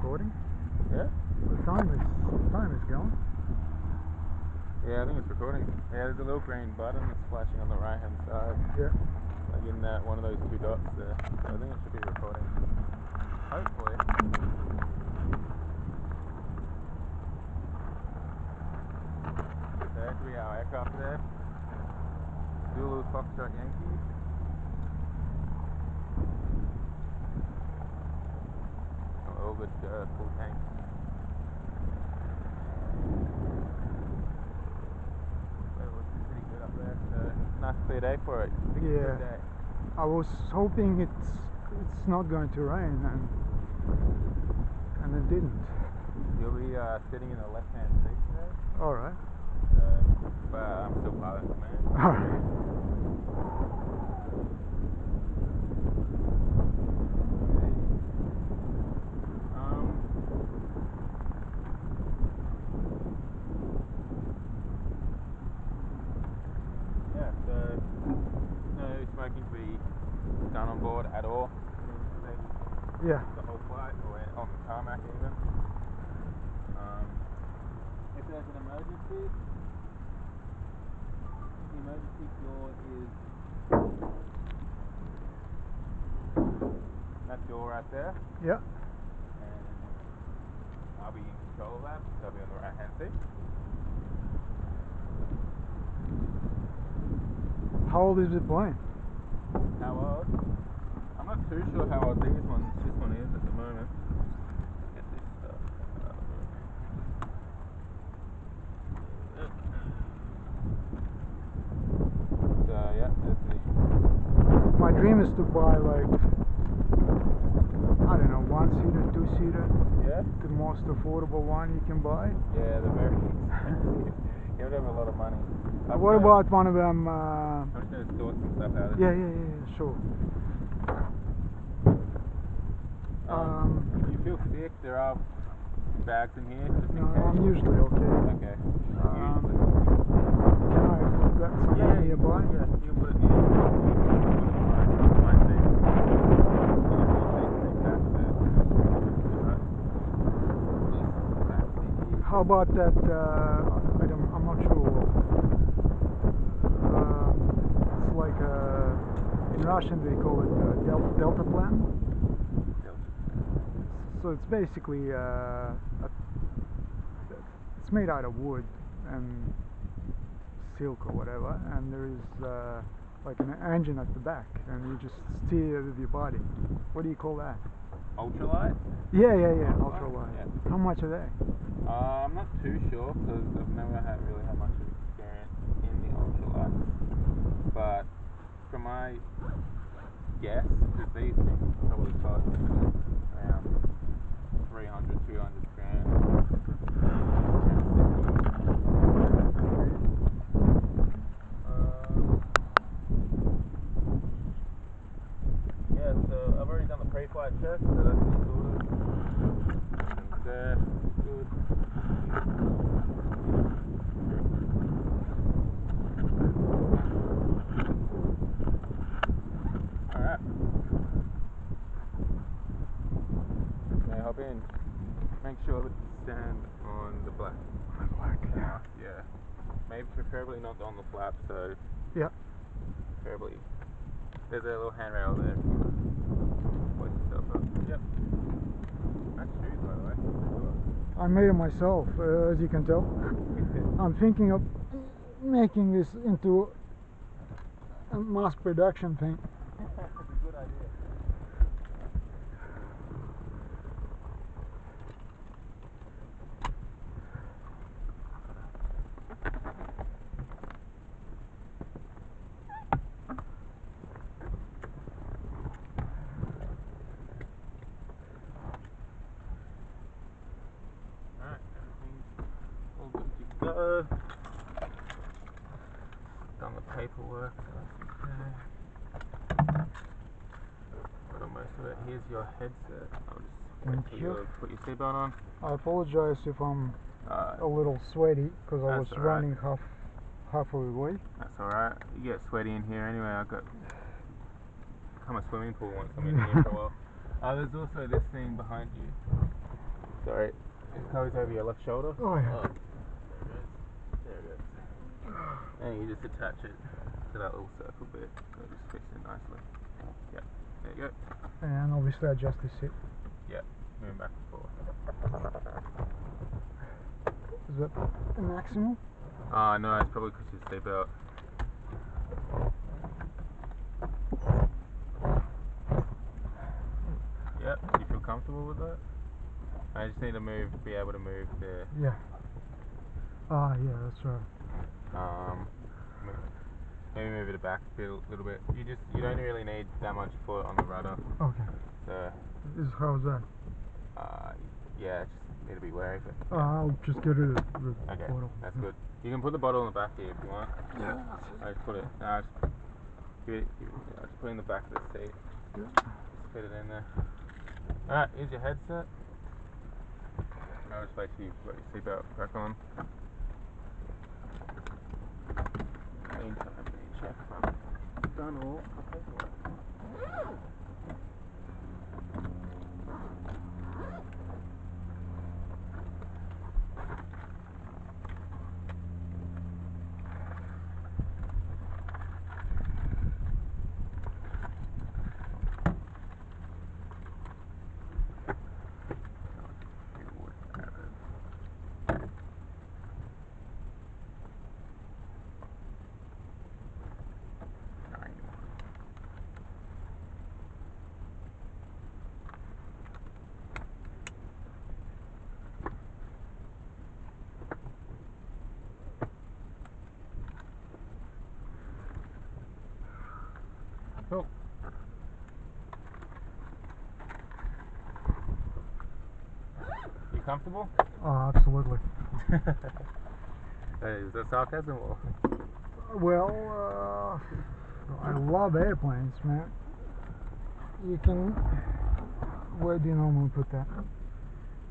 recording. Yeah? The time is the time is going. Yeah, I think it's recording. Yeah, there's a little green button that's flashing on the right hand side. Yeah. Like in that one of those two dots there. So I think it should be recording. Hopefully. There could be our aircraft there. Zulu Foxtrot Yankee. Oh, all good uh, full tank. So it looks pretty good up there. So nice clear day for it. Big Yeah. day. I was hoping it's it's not going to rain and and it didn't. You'll be uh, sitting in the left hand seat today. All right. So, but I'm still piloting man. All right. Um, yeah, so no smoking to be done on board at all. Yeah. The whole flight or on the tarmac even. Um, if there's an emergency, the emergency door is that door right there. Yeah. and I'll be in control of that because I'll be on the right hand seat. How old is the plane? How old? I'm not too sure how old these ones, this one is at the moment. Get this stuff out of it. So yeah, My dream is to buy like know, one two seater, yeah, the most affordable one you can buy. yeah, the very expensive. you have to have a lot of money. I'm what gonna- about one of them? Uh, I'm just gonna store some stuff out of yeah, yeah, yeah, yeah, sure. Um, Um, if you feel sick, there are bags in here. Just no, case. I'm usually okay. Okay. Um, Usually. Can I put that somewhere Yeah, nearby? Yeah, you put it near. How about that? Uh, I don't, I'm not sure. Uh, it's like uh, in Russian they call it uh, del- delta plan. So it's basically uh, a, it's made out of wood and silk or whatever, and there is uh, like an engine at the back, and you just steer with your body. What do you call that? Ultralight? Yeah, yeah, yeah, Ultralight? Yeah. How much are they? Uh, I'm not too sure because I've never had really had much experience in the ultralights. But from my guess, because these things probably cost around 300, 200 grand. Um, yeah, so I've already done the pre-flight check, so that's all sorted. Everything's there, good. Alright. Okay, hop in. Make sure that you stand on the black. Black. Yeah. Yeah. Maybe preferably not on the flap, so Yeah. preferably. There's a little handrail there if you want to hoist yourself up. Yep. Nice shoes, by the way. I made it myself, uh, as you can tell. I'm thinking of making this into a mass production thing. That's a good idea. Alright, everything's all good to go. Done the paperwork, so that's okay. Got most of it. Here's your headset. I'll just wait Thank till you. you put your seatbelt on. I apologize if I'm Uh, a little sweaty because I was right. running half half of the way. that's alright. You get sweaty in here anyway. I've got become a swimming pool once I'm in here for a while. Uh, there's also this thing behind you. Sorry, it goes over your left shoulder. Oh yeah. Oh, there it goes. There it. And you just attach it to that little circle bit. So it just fits in nicely. Yep. There you go. And obviously adjust the seat. Moving back and forth. Is that the maximum? Ah, no, it's probably because your seatbelt. Yep. You feel comfortable with that? I just need to move, be able to move the Yeah. Ah yeah, that's right. um, maybe move it back a little bit. You just you don't really need that much foot on the rudder, Okay. so Is how's that? Uh, yeah, just need to be wary of it. Uh, I'll just get rid of the Okay, bottle. that's good. You can put the bottle in the back here if you want. Yeah. I just put it. No, I just give it. Give it I just put it in the back of the seat. Yeah. Just fit it in there. Alright, here's your headset. Now just wait till you've got your seatbelt back on. Meantime, let me check if I've done all Cool. You comfortable? Oh, absolutely. Hey, is that sarcasm or? Well, uh, I love airplanes, man. You can. Where do you normally put that?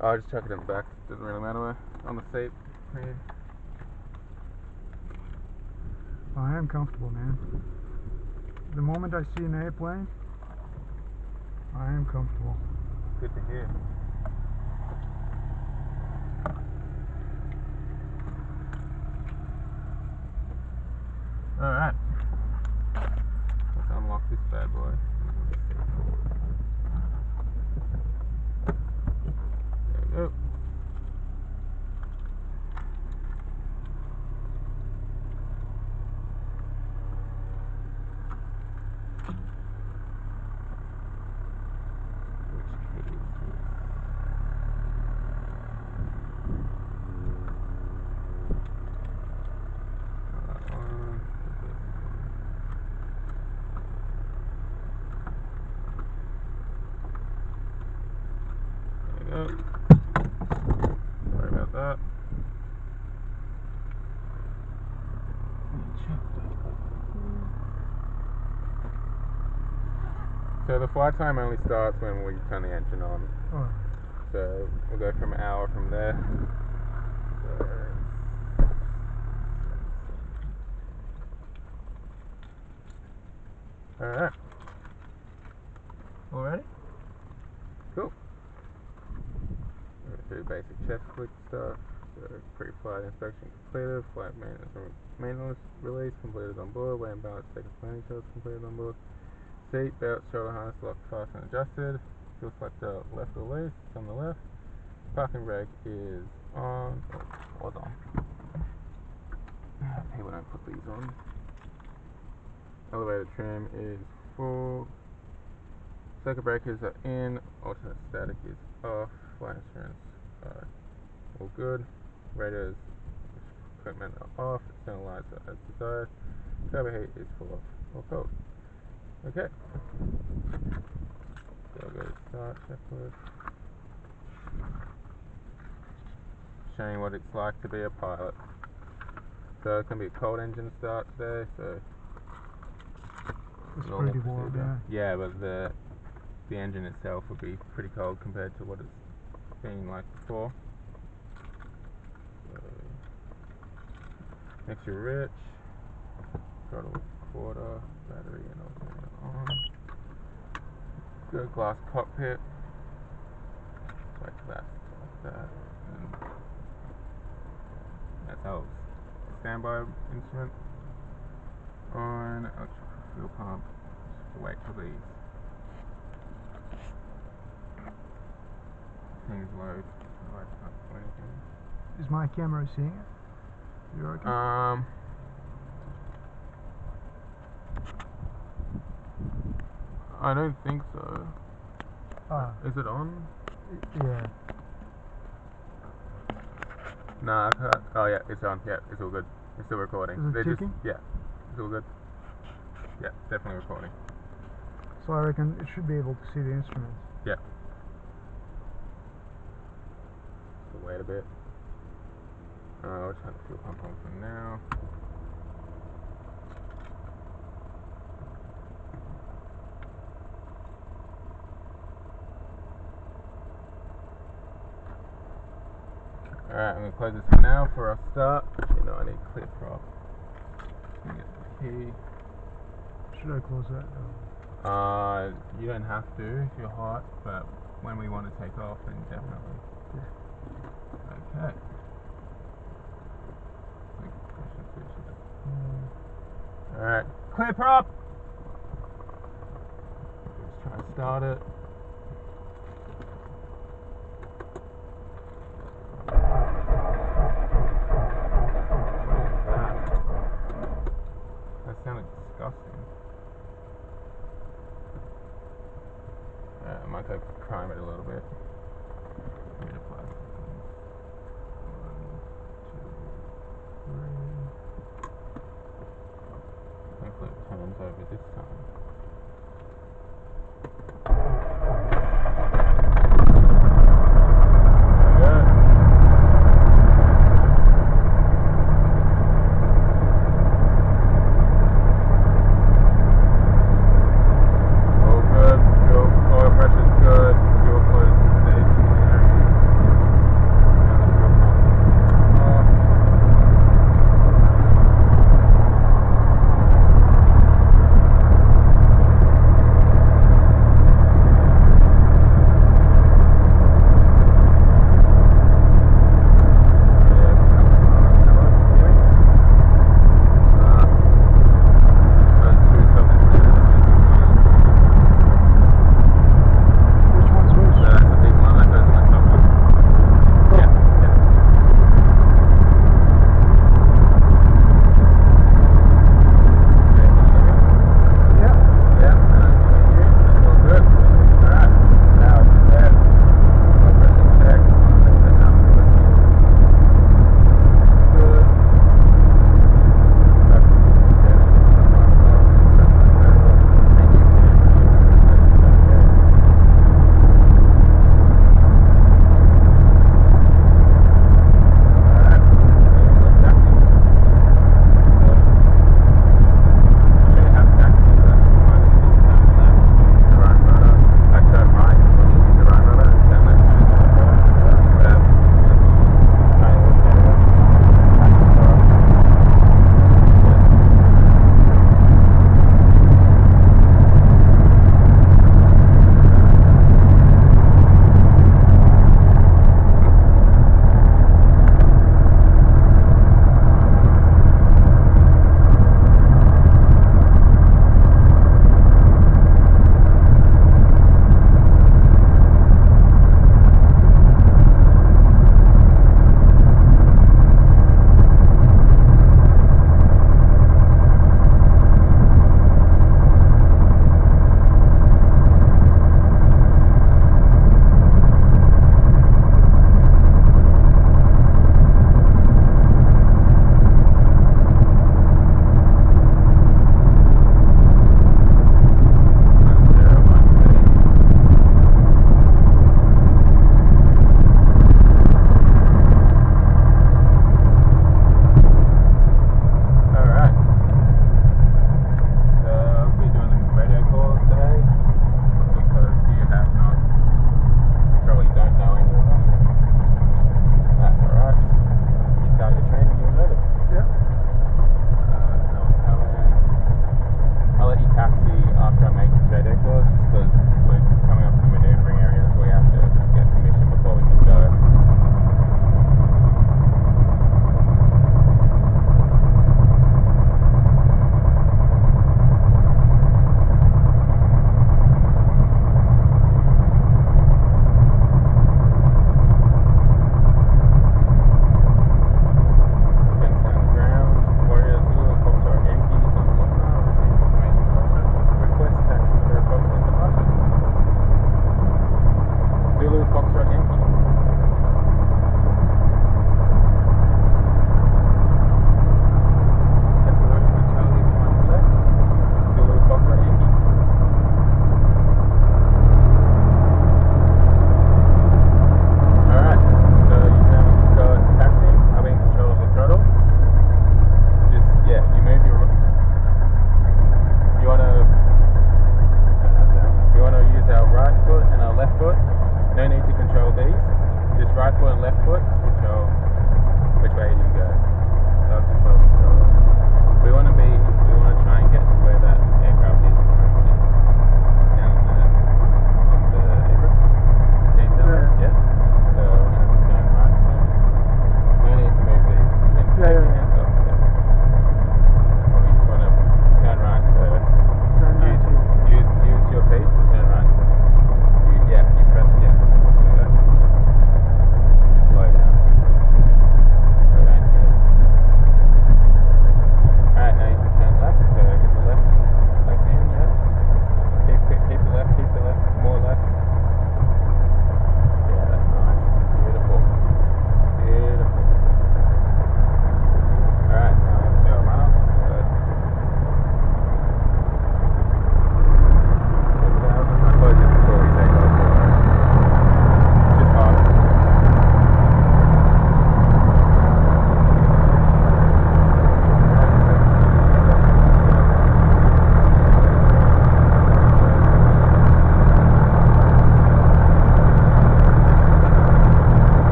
Oh, just chuck it in the back. Doesn't really matter where. On the seat. Yeah. I am comfortable, man. The moment I see an airplane, I am comfortable. Good to hear. Alright. Let's unlock this bad boy. There we go. Which key is this? That one. There you go. Sorry about that. So the flight time only starts when we turn the engine on. Oh, So we'll go from an hour from there. Alright. All ready? Cool. Gonna do basic checklist stuff. So pre-flight inspection completed, flight maintenance maintenance release completed on board, weight and balance taken planning shots completed on board. Seat, belt, shoulder harness, lock, fasten, adjusted. Fuel selector left loose, it's on the left. Parking brake is on, oh, or was on. People don't put these on. Elevator trim is full. Circuit breakers are in. Alternate static is off. Flight insurance are all good. Radios equipment are off. External lights are as desired. Turbo heat is full off or cold. Okay. So go to start checklist. Showing what it's like to be a pilot. So it's gonna be a cold engine start today, so it's pretty warm, yeah. Yeah, but the the engine itself would be pretty cold compared to what it's been like before. So, mixture rich, throttle quarter, battery and alternator on. Good glass cockpit. Like that. to that. And that's our standby instrument on electric fuel pump. Just wait for these things load. I can't do anything. Is my camera seeing it? You're okay? Um. I don't think so. ah, Is it on? yeah. Nah, I can't. Oh yeah, it's on. Yeah, it's all good. It's still recording. Is it They're ticking? just yeah, it's all good. Yeah, definitely recording. So I reckon it should be able to see the instruments. Yeah. So wait a bit. Uh, we'll turn the fuel pump on for now. Alright, I'm gonna close this for now for our start. Actually, no, I need clear prop. Get the key. Should I close that? No. Uh, you don't have to if you're hot, but when we want to take off, then definitely. Okay. Alright, clear prop! Let's try and start it.